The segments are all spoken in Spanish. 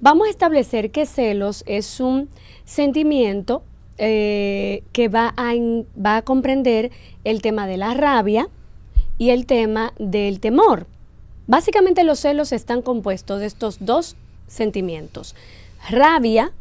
Vamos a establecer que celos es un sentimiento eh, que va a, va a comprender el tema de la rabia y el tema del temor. Básicamente los celos están compuestos de estos dos sentimientos, rabia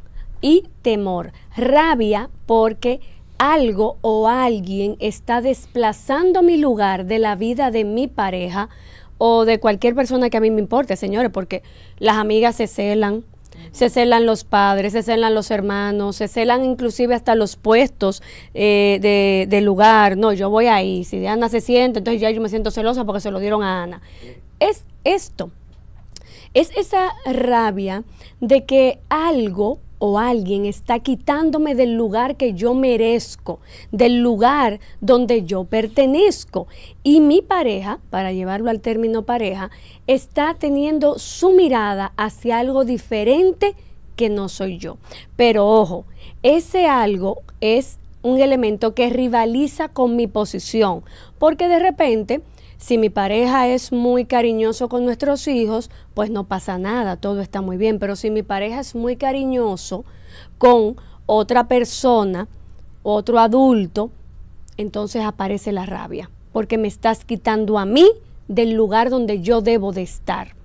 y temor. Rabia porque algo o alguien está desplazando mi lugar de la vida de mi pareja o de cualquier persona que a mí me importe, señores, porque las amigas se celan, se celan los padres, se celan los hermanos, se celan inclusive hasta los puestos eh, de, de, lugar. No, yo voy ahí. Si Ana se siente, entonces ya yo me siento celosa porque se lo dieron a Ana. Es esto. Es esa rabia de que algo o alguien está quitándome del lugar que yo merezco, del lugar donde yo pertenezco. Y mi pareja, para llevarlo al término pareja, está teniendo su mirada hacia algo diferente que no soy yo. Pero ojo, ese algo es un elemento que rivaliza con mi posición, porque de repente si mi pareja es muy cariñoso con nuestros hijos, pues no pasa nada, todo está muy bien. Pero si mi pareja es muy cariñoso con otra persona, otro adulto, entonces aparece la rabia, porque me estás quitando a mí del lugar donde yo debo de estar.